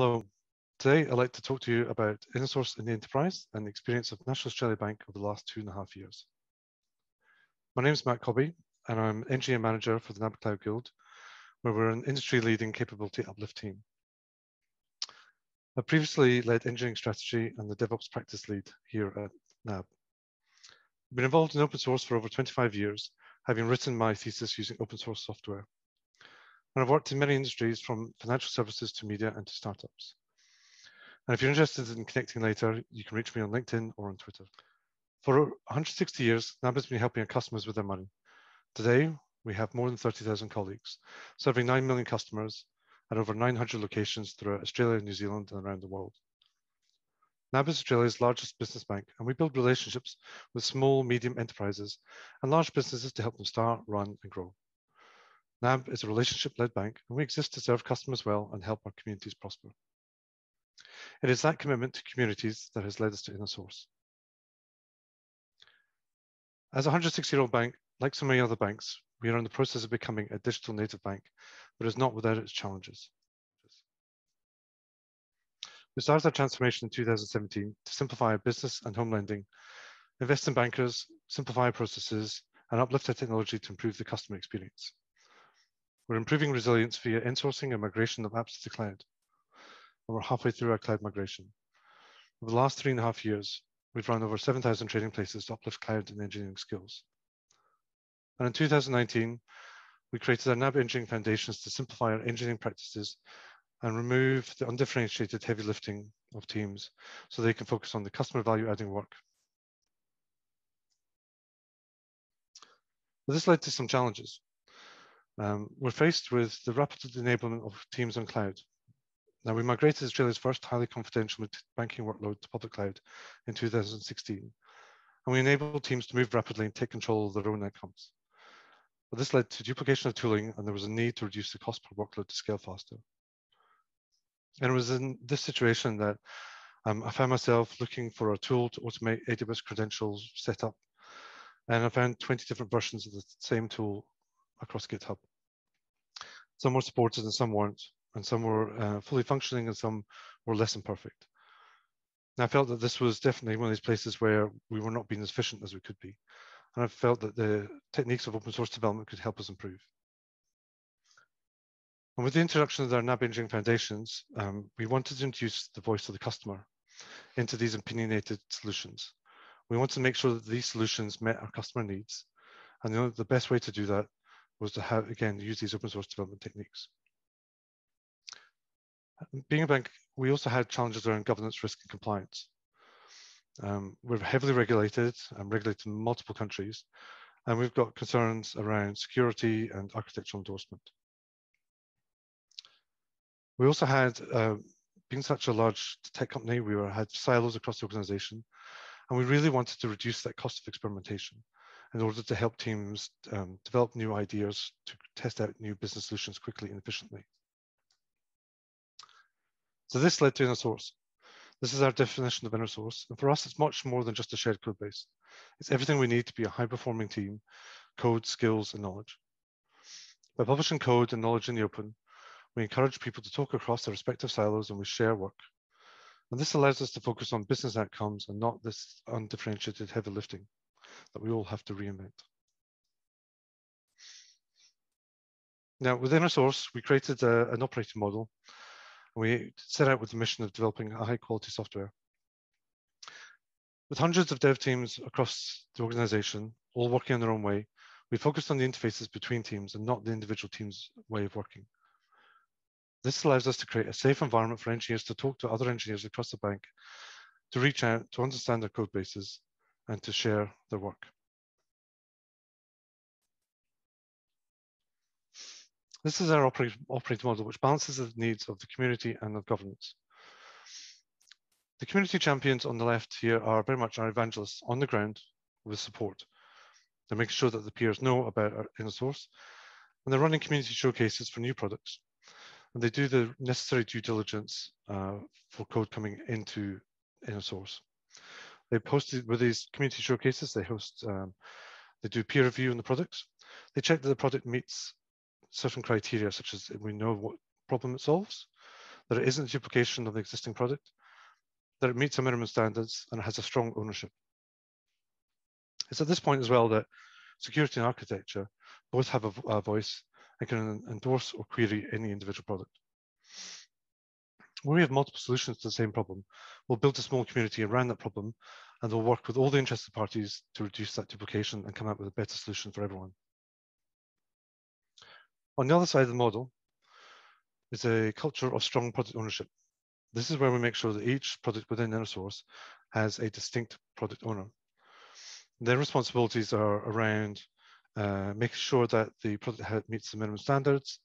Hello. Today, I'd like to talk to you about InnerSource in the enterprise and the experience of National Australia Bank over the last two and a half years. My name is Matt Cobby, and I'm engineer manager for the NAB Cloud Guild, where we're an industry-leading capability uplift team. I previously led engineering strategy and the DevOps practice lead here at NAB. I've been involved in open source for over 25 years, having written my thesis using open source software. And I've worked in many industries from financial services to media and to startups. And if you're interested in connecting later, you can reach me on LinkedIn or on Twitter. For 160 years, NAB has been helping our customers with their money. Today, we have more than 30,000 colleagues, serving 9 million customers at over 900 locations throughout Australia, New Zealand, and around the world. NAB is Australia's largest business bank, and we build relationships with small, medium enterprises and large businesses to help them start, run, and grow. NAB is a relationship-led bank, and we exist to serve customers well and help our communities prosper. It is that commitment to communities that has led us to InnerSource. As a 160-year-old bank, like so many other banks, we are in the process of becoming a digital native bank, but it's not without its challenges. We started our transformation in 2017 to simplify our business and home lending, invest in bankers, simplify our processes, and uplift our technology to improve the customer experience. We're improving resilience via insourcing and migration of apps to the cloud. And we're halfway through our cloud migration. Over the last three and a half years, we've run over 7,000 training places to uplift cloud and engineering skills. And in 2019, we created our NAB Engineering Foundations to simplify our engineering practices and remove the undifferentiated heavy lifting of teams so they can focus on the customer value adding work. This led to some challenges. Um, we're faced with the rapid enablement of teams on cloud. Now, we migrated Australia's first highly confidential banking workload to public cloud in 2016, and we enabled teams to move rapidly and take control of their own outcomes. But this led to duplication of tooling, and there was a need to reduce the cost per workload to scale faster. And it was in this situation that um, I found myself looking for a tool to automate AWS credentials setup, and I found 20 different versions of the same tool across GitHub. Some were supported and some weren't, and some were uh, fully functioning and some were less than perfect. And I felt that this was definitely one of these places where we were not being as efficient as we could be. And I felt that the techniques of open source development could help us improve. And with the introduction of our NAB Engineering Foundations, um, we wanted to introduce the voice of the customer into these opinionated solutions. We wanted to make sure that these solutions met our customer needs. And the best way to do that was to have, again, use these open source development techniques. Being a bank, we also had challenges around governance, risk, and compliance. Um, we're heavily regulated and regulated in multiple countries, and we've got concerns around security and architectural endorsement. We also had, uh, being such a large tech company, we were, had silos across the organization, and we really wanted to reduce that cost of experimentation in order to help teams um, develop new ideas to test out new business solutions quickly and efficiently. So this led to inner source. This is our definition of inner source. And for us, it's much more than just a shared code base. It's everything we need to be a high performing team, code, skills, and knowledge. By publishing code and knowledge in the open, we encourage people to talk across their respective silos and we share work. And this allows us to focus on business outcomes and not this undifferentiated heavy lifting that we all have to reinvent. Now, within our source, we created a, an operating model. We set out with the mission of developing a high quality software. With hundreds of dev teams across the organization, all working in their own way, we focused on the interfaces between teams and not the individual team's way of working. This allows us to create a safe environment for engineers to talk to other engineers across the bank, to reach out, to understand their code bases, and to share their work. This is our operating model, which balances the needs of the community and of governance. The community champions on the left here are very much our evangelists on the ground with support. They're making sure that the peers know about our InnerSource, and they're running community showcases for new products. And they do the necessary due diligence uh, for code coming into InnerSource. They posted with these community showcases, they host, um, they do peer review on the products. They check that the product meets certain criteria, such as we know what problem it solves. that it isn't duplication of the existing product, that it meets the minimum standards, and it has a strong ownership. It's at this point as well that security and architecture both have a, a voice and can endorse or query any individual product. When we have multiple solutions to the same problem, we'll build a small community around that problem and we'll work with all the interested parties to reduce that duplication and come up with a better solution for everyone. On the other side of the model is a culture of strong product ownership. This is where we make sure that each product within InnerSource has a distinct product owner. Their responsibilities are around uh, making sure that the product meets the minimum standards,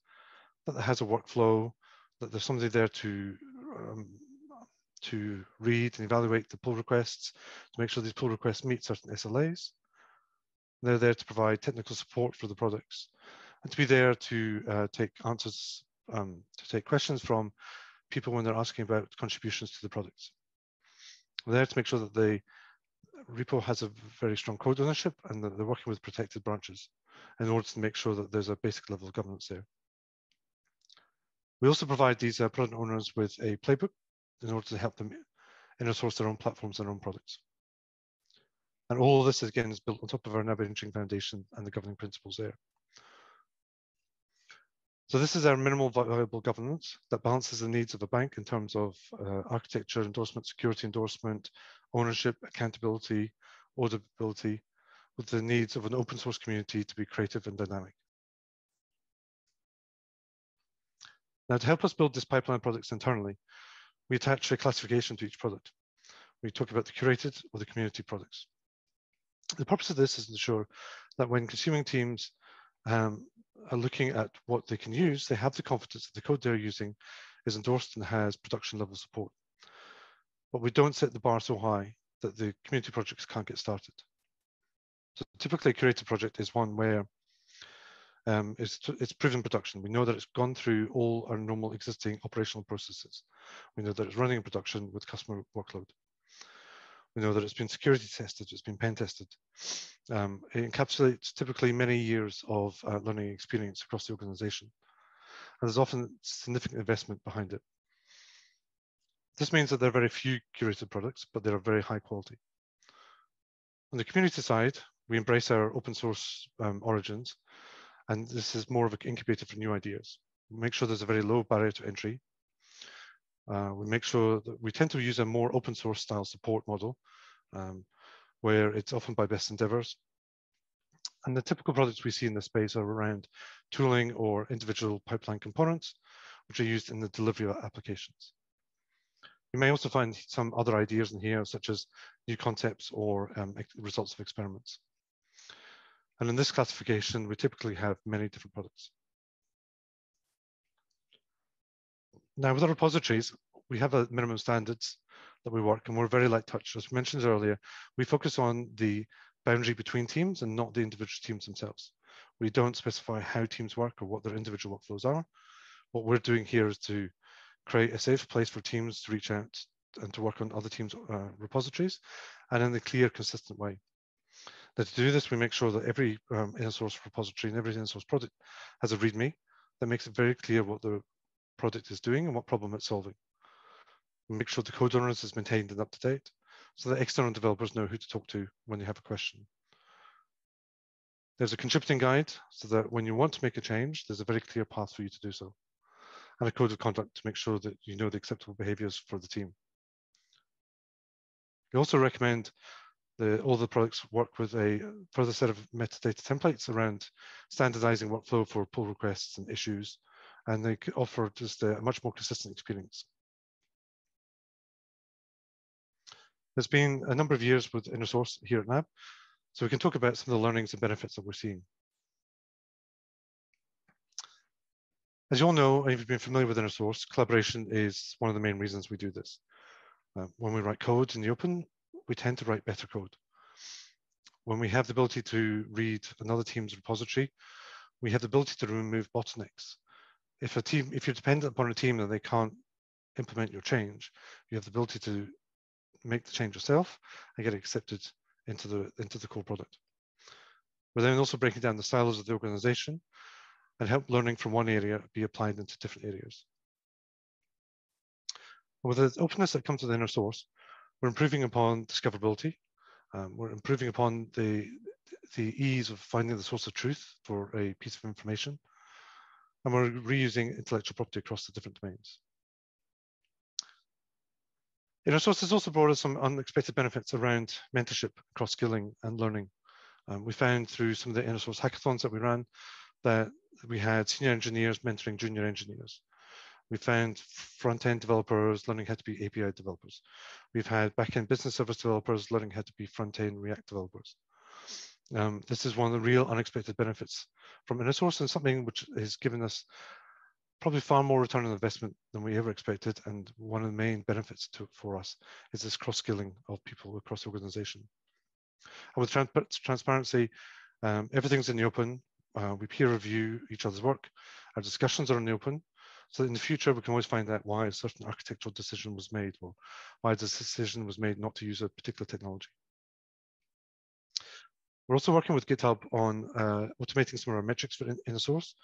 that it has a workflow, that there's somebody there to um, to read and evaluate the pull requests to make sure these pull requests meet certain SLAs. They're there to provide technical support for the products and to be there to uh, take answers, um, to take questions from people when they're asking about contributions to the products. They're there to make sure that the repo has a very strong code ownership and that they're working with protected branches in order to make sure that there's a basic level of governance there. We also provide these uh, product owners with a playbook in order to help them InnerSource their own platforms and their own products. And all of this, again, is built on top of our Engineering Foundation and the governing principles there. So this is our minimal viable governance that balances the needs of a bank in terms of uh, architecture endorsement, security endorsement, ownership, accountability, auditability, with the needs of an open source community to be creative and dynamic. Now, to help us build this pipeline products internally, we attach a classification to each product. We talk about the curated or the community products. The purpose of this is to ensure that when consuming teams um, are looking at what they can use, they have the confidence that the code they're using is endorsed and has production level support. But we don't set the bar so high that the community projects can't get started. So typically a curated project is one where um, it's, it's proven production. We know that it's gone through all our normal existing operational processes. We know that it's running in production with customer workload. We know that it's been security tested, it's been pen tested. Um, it encapsulates typically many years of uh, learning experience across the organization. And there's often significant investment behind it. This means that there are very few curated products, but they are very high quality. On the community side, we embrace our open source um, origins and this is more of an incubator for new ideas. We make sure there's a very low barrier to entry. Uh, we make sure that we tend to use a more open source style support model um, where it's often by best endeavors. And the typical products we see in this space are around tooling or individual pipeline components, which are used in the delivery of applications. You may also find some other ideas in here, such as new concepts or um, results of experiments. And in this classification, we typically have many different products. Now with our repositories, we have a minimum standards that we work and we're very light touch. As mentioned earlier, we focus on the boundary between teams and not the individual teams themselves. We don't specify how teams work or what their individual workflows are. What we're doing here is to create a safe place for teams to reach out and to work on other teams' uh, repositories and in a clear, consistent way. To do this, we make sure that every um, InnerSource repository and every InnerSource project has a README that makes it very clear what the project is doing and what problem it's solving. We make sure the code owners is maintained and up to date so that external developers know who to talk to when they have a question. There's a contributing guide so that when you want to make a change, there's a very clear path for you to do so. And a code of conduct to make sure that you know the acceptable behaviors for the team. We also recommend the, all the products work with a further set of metadata templates around standardizing workflow for pull requests and issues, and they offer just a much more consistent experience. There's been a number of years with InnerSource here at NAB, so we can talk about some of the learnings and benefits that we're seeing. As you all know, and you've been familiar with InnerSource, collaboration is one of the main reasons we do this. Uh, when we write code in the open, we tend to write better code. When we have the ability to read another team's repository, we have the ability to remove bottlenecks. If a team, if you're dependent upon a team and they can't implement your change, you have the ability to make the change yourself and get it accepted into the into the core product. We're then also breaking down the silos of the organization and help learning from one area be applied into different areas. With the openness that comes with inner source, we're improving upon discoverability. Um, we're improving upon the, the ease of finding the source of truth for a piece of information. And we're reusing intellectual property across the different domains. Inner source has also brought us some unexpected benefits around mentorship, cross-skilling and learning. Um, we found through some of the inner source hackathons that we ran that we had senior engineers mentoring junior engineers. We found front-end developers learning how to be API developers. We've had back-end business service developers learning how to be front-end React developers. Um, this is one of the real unexpected benefits from inner source and something which has given us probably far more return on investment than we ever expected. And one of the main benefits to, for us is this cross-skilling of people across the organization. And with trans transparency, um, everything's in the open. Uh, we peer review each other's work. Our discussions are in the open. So in the future, we can always find out why a certain architectural decision was made or why this decision was made not to use a particular technology. We're also working with GitHub on uh, automating some of our metrics for in, source.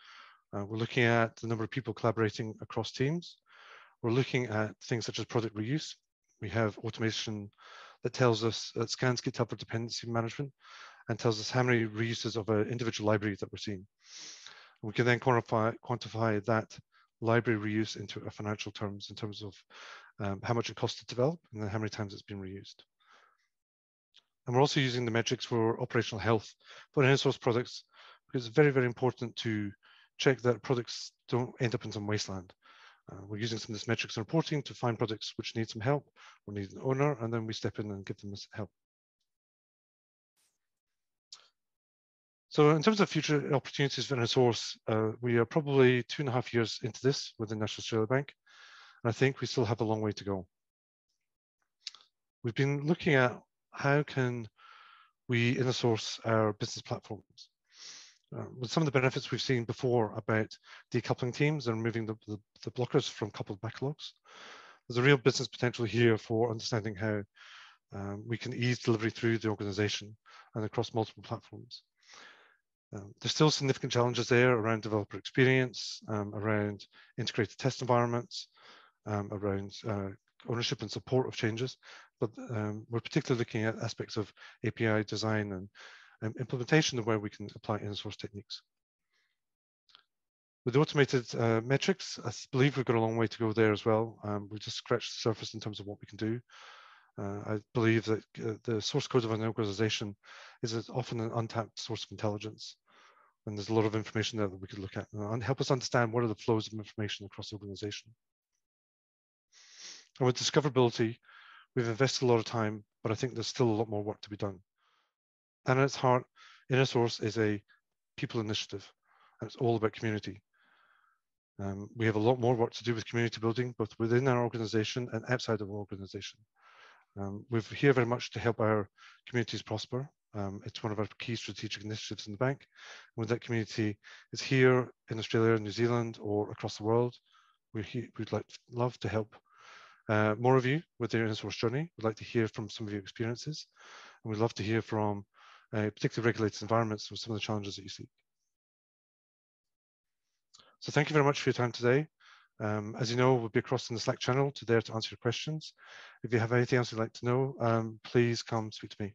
Uh, we're looking at the number of people collaborating across teams. We're looking at things such as product reuse. We have automation that tells us, that scans GitHub for dependency management and tells us how many reuses of an individual library that we're seeing. We can then quantify, quantify that library reuse into financial terms in terms of um, how much it costs to develop and then how many times it's been reused. And we're also using the metrics for operational health for inner source products because it's very, very important to check that products don't end up in some wasteland. Uh, we're using some of this metrics and reporting to find products which need some help or need an owner, and then we step in and give them help. So in terms of future opportunities for inner source, uh, we are probably two and a half years into this with the National Australia Bank, and I think we still have a long way to go. We've been looking at how can we inner source our business platforms. Uh, with some of the benefits we've seen before about decoupling teams and removing the, the, the, blockers from coupled backlogs. There's a real business potential here for understanding how um, we can ease delivery through the organization and across multiple platforms. Um, there's still significant challenges there around developer experience, um, around integrated test environments, um, around uh, ownership and support of changes, but um, we're particularly looking at aspects of API design and implementation of where we can apply inner source techniques. With automated uh, metrics, I believe we've got a long way to go there as well. Um, we've just scratched the surface in terms of what we can do. Uh, I believe that uh, the source code of an organization is often an untapped source of intelligence. And there's a lot of information there that we could look at and help us understand what are the flows of information across the organization. And with discoverability, we've invested a lot of time, but I think there's still a lot more work to be done. And at its heart, Inner Source is a people initiative, and it's all about community. Um, we have a lot more work to do with community building, both within our organization and outside of our organization. Um, we're here very much to help our communities prosper. Um, it's one of our key strategic initiatives in the bank. When that community is here in Australia, New Zealand, or across the world, we would like love to help uh, more of you with your inner source journey. We'd like to hear from some of your experiences, and we'd love to hear from uh, particularly regulated environments with some of the challenges that you see. So thank you very much for your time today. Um, as you know, we'll be across in the Slack channel to there to answer your questions. If you have anything else you'd like to know, um, please come speak to me.